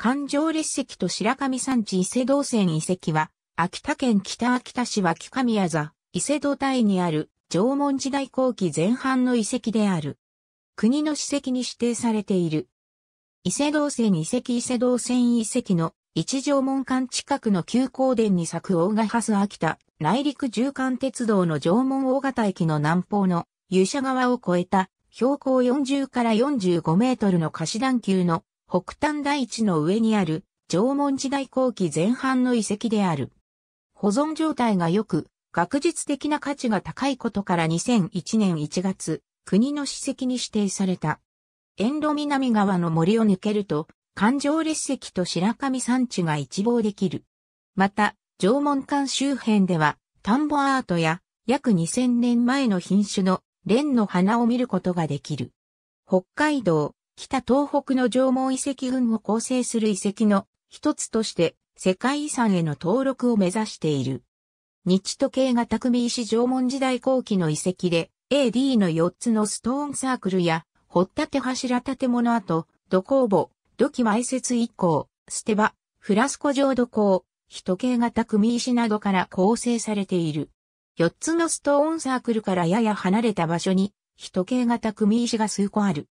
環状列石と白神山地伊勢道線遺跡は、秋田県北秋田市脇神谷座、伊勢道帯にある縄文時代後期前半の遺跡である。国の史跡に指定されている。伊勢道線遺跡伊勢道線遺跡の一条門間近くの旧港殿に咲く大賀ハス秋田内陸縦貫鉄道の縄文大型駅の南方の勇者川を越えた標高40から45メートルの貸し段級の北端大地の上にある縄文時代後期前半の遺跡である。保存状態が良く、学術的な価値が高いことから2001年1月、国の史跡に指定された。遠路南側の森を抜けると、環状列石と白神山地が一望できる。また、縄文館周辺では、田んぼアートや約2000年前の品種の蓮の花を見ることができる。北海道、北東北の縄文遺跡群を構成する遺跡の一つとして世界遺産への登録を目指している。日時計型組石縄文時代後期の遺跡で AD の4つのストーンサークルや掘立柱建物跡、土工墓、土器埋設以降、捨て場、フラスコ浄土工、人計型組石などから構成されている。4つのストーンサークルからやや離れた場所に人計型組石が数個ある。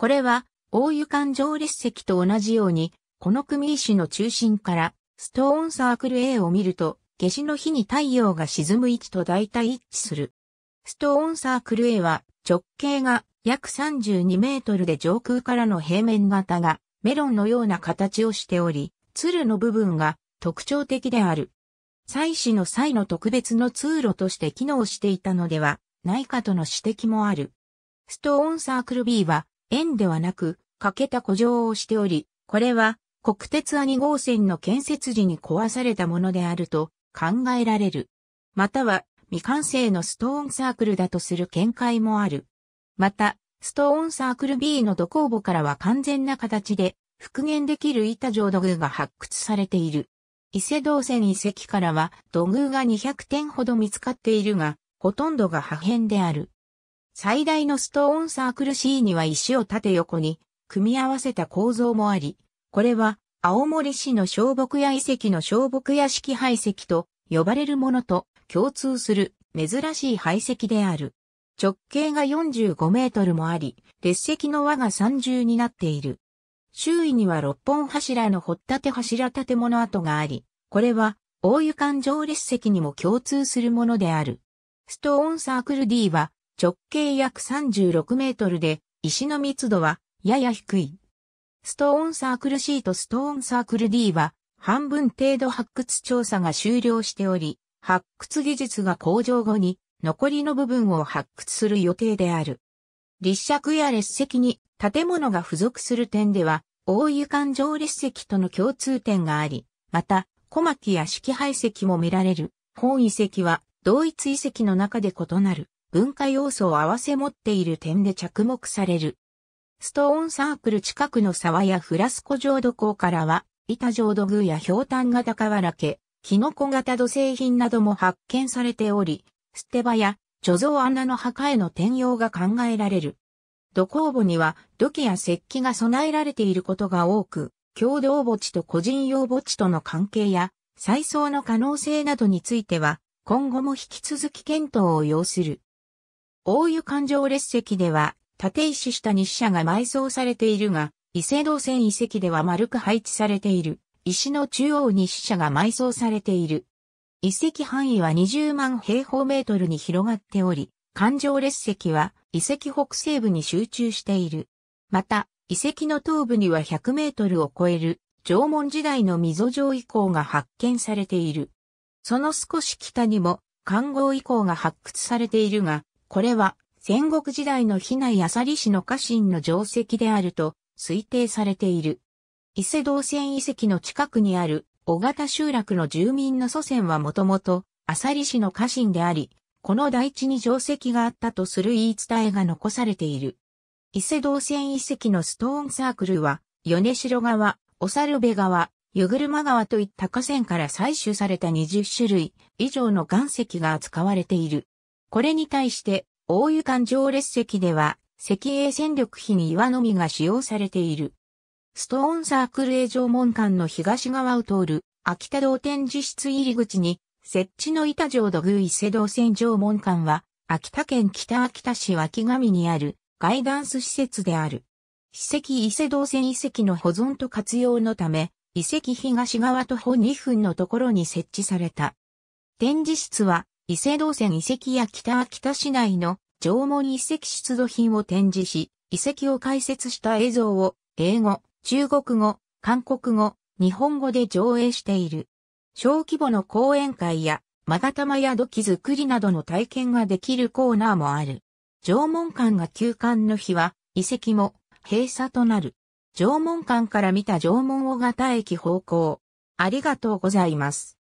これは、大湯環状列石と同じように、この組石の中心から、ストーンサークル A を見ると、夏至の日に太陽が沈む位置と大体一致する。ストーンサークル A は直径が約32メートルで上空からの平面型がメロンのような形をしており、鶴の部分が特徴的である。祭祀の際の特別の通路として機能していたのではないかとの指摘もある。ストーンサークル B は円ではなく、欠けた古城をしており、これは国鉄ア2号線の建設時に壊されたものであると考えられる。または未完成のストーンサークルだとする見解もある。また、ストーンサークル B の土工母からは完全な形で復元できる板状土偶が発掘されている。伊勢道線遺跡からは土偶が200点ほど見つかっているが、ほとんどが破片である。最大のストーンサークル C には石を縦横に組み合わせた構造もあり、これは青森市の小木屋遺跡の小木屋式廃石と呼ばれるものと共通する珍しい廃石である。直径が45メートルもあり、列石の輪が三重になっている。周囲には六本柱の掘立柱建物跡があり、これは大湯環状列石にも共通するものである。ストーンサークル D は直径約36メートルで、石の密度はやや低い。ストーンサークル C とストーンサークル D は半分程度発掘調査が終了しており、発掘技術が向上後に残りの部分を発掘する予定である。立石や列石に建物が付属する点では、大湯環状列石との共通点があり、また、小牧や式廃石も見られる。本遺跡は同一遺跡の中で異なる。文化要素を合わせ持っている点で着目される。ストーンサークル近くの沢やフラスコ浄土港からは、板浄土宮や氷炭型瓦家、キノコ型土製品なども発見されており、捨て場や貯蔵穴の墓への転用が考えられる。土工墓には土器や石器が備えられていることが多く、共同墓地と個人用墓地との関係や再送の可能性などについては、今後も引き続き検討を要する。大湯環状列石では、立石下に死者が埋葬されているが、伊勢道線遺跡では丸く配置されている。石の中央に死者が埋葬されている。遺跡範囲は20万平方メートルに広がっており、環状列石は遺跡北西部に集中している。また、遺跡の東部には100メートルを超える縄文時代の溝状遺構が発見されている。その少し北にも環合遺構が発掘されているが、これは戦国時代の比内浅利氏の家臣の定石であると推定されている。伊勢道線遺跡の近くにある小型集落の住民の祖先はもともと浅利氏の家臣であり、この大地に定石があったとする言い伝えが残されている。伊勢道線遺跡のストーンサークルは、米城川、小猿部川、湯車川といった河川から採取された20種類以上の岩石が扱われている。これに対して、大湯環状列石では、石英戦力比に岩のみが使用されている。ストーンサークル営城門館の東側を通る秋田道展示室入り口に設置の板城土偶伊勢道線城門館は秋田県北秋田市脇上にあるガイダンス施設である。史跡伊勢道線遺跡の保存と活用のため、遺跡東側徒歩2分のところに設置された。展示室は、伊勢道線遺跡や北秋田市内の縄文遺跡出土品を展示し、遺跡を解説した映像を英語、中国語、韓国語、日本語で上映している。小規模の講演会や、勾玉や土器作りなどの体験ができるコーナーもある。縄文館が休館の日は、遺跡も閉鎖となる。縄文館から見た縄文尾形駅方向。ありがとうございます。